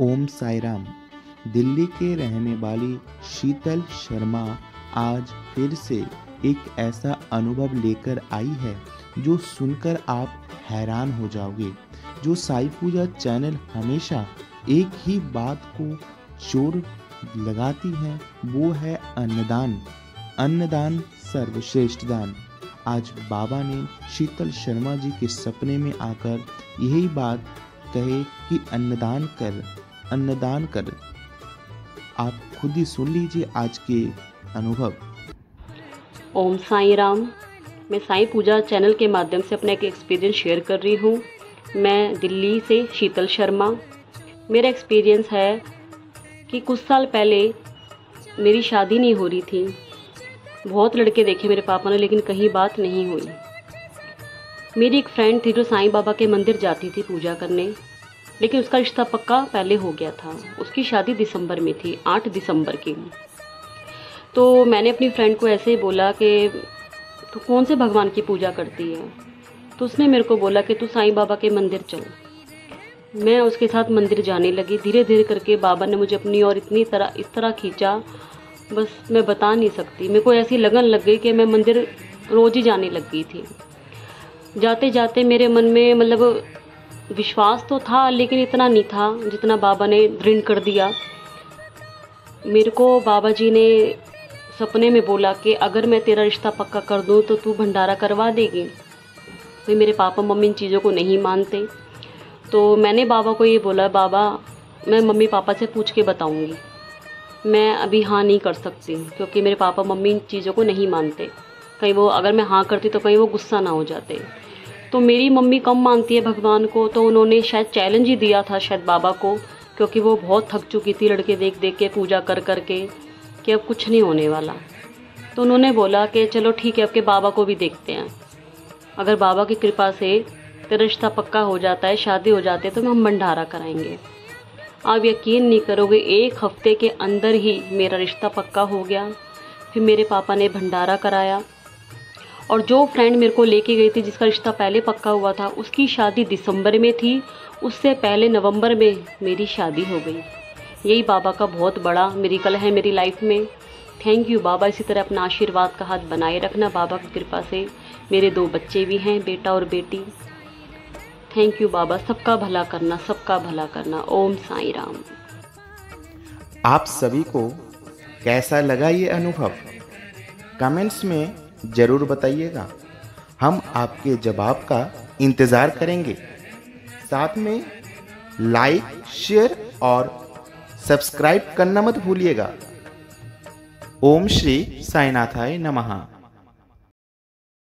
ओम साईराम। दिल्ली के रहने वाली शीतल शर्मा आज फिर से एक ऐसा अनुभव लेकर आई है, जो सुनकर आप हैरान हो जाओगे। जो साई पूजा चैनल हमेशा एक ही बात को ज़ोर लगाती है, वो है अन्नदान। अन्नदान सर्वश्रेष्ठ दान। आज बाबा ने शीतल शर्मा जी के सपने में आकर यही बात कहे कि अन्नदान कर अन्नदान कर। आप खुद ही सुन लीजिए आज के अनुभव। ओम साई राम। मैं साई पूजा चैनल के माध्यम से अपना एक एक्सपीरियंस शेयर कर रही हूँ। मैं दिल्ली से शीतल शर्मा। मेरा एक्सपीरियंस है कि कुछ साल पहले मेरी शादी नहीं हो रही थी। बहुत लड़के देखे मेरे पापा ने, लेकिन कहीं बात नहीं हुई। मेरी एक फ्रेंड थी जो साईं बाबा के मंदिर जाती थी पूजा करने। लेकिन उसका रिश्ता पक्का पहले हो गया था। उसकी शादी दिसंबर में थी, आठ दिसंबर की। तो मैंने अपनी फ्रेंड को ऐसे ही बोला कि, तू कौन से भगवान की पूजा करती है? तो उसने मेरे को बोला कि, तू साईं बाबा के मंदिर चल। मैं उसके साथ मंदिर जाने लगी। धीरे धीरे करके बाबा ने मुझे अपनी और इतनी तरह, इस तरह खींचा। बस मैं बता नहीं सकती। मेरे को ऐसी लगन लग गई कि मैं मंदिर रोज़ ही जाने लग गई थी। जाते जाते मेरे मन में मतलब विश्वास तो था, लेकिन इतना नहीं था जितना बाबा ने दृढ़ कर दिया। मेरे को बाबा जी ने सपने में बोला कि अगर मैं तेरा रिश्ता पक्का कर दूँ तो तू भंडारा करवा देगी। तो मेरे पापा मम्मी इन चीज़ों को नहीं मानते। तो मैंने बाबा को ये बोला, बाबा, मैं मम्मी पापा से पूछ के बताऊँगी। मैं अभी हाँ नहीं कर सकती, क्योंकि मेरे पापा मम्मी इन चीज़ों को नहीं मानते। कहीं वो, अगर मैं हाँ करती तो कहीं वो गुस्सा ना हो जाते। तो मेरी मम्मी कम मानती है भगवान को तो उन्होंने शायद चैलेंज ही दिया था शायद बाबा को, क्योंकि वो बहुत थक चुकी थी लड़के देख देख के, पूजा कर कर के, कि अब कुछ नहीं होने वाला। तो उन्होंने बोला कि चलो ठीक है आपके बाबा को भी देखते हैं। अगर बाबा की कृपा से तेरा रिश्ता पक्का हो जाता है, शादी हो जाती है तो हम भंडारा कराएँगे। आप यकीन नहीं करोगे, एक हफ़्ते के अंदर ही मेरा रिश्ता पक्का हो गया, फिर मेरे पापा ने भंडारा कराया। और जो फ्रेंड मेरे को लेके गई थी, जिसका रिश्ता पहले पक्का हुआ था, उसकी शादी दिसंबर में थी। उससे पहले नवंबर में मेरी शादी हो गई। यही बाबा का बहुत बड़ा मेरिकल है मेरी लाइफ में। थैंक यू बाबा, इसी तरह अपना आशीर्वाद का हाथ बनाए रखना बाबा की कृपा से। मेरे दो बच्चे भी हैं, बेटा और बेटी। थैंक यू बाबा, सबका भला करना, सबका भला करना। ओम साई राम। आप सभी को कैसा लगा ये अनुभव? कमेंट्स में ज़रूर बताइएगा। हम आपके जवाब का इंतज़ार करेंगे। साथ में लाइक, शेयर और सब्सक्राइब करना मत भूलिएगा। ओम श्री साईनाथाय नमः।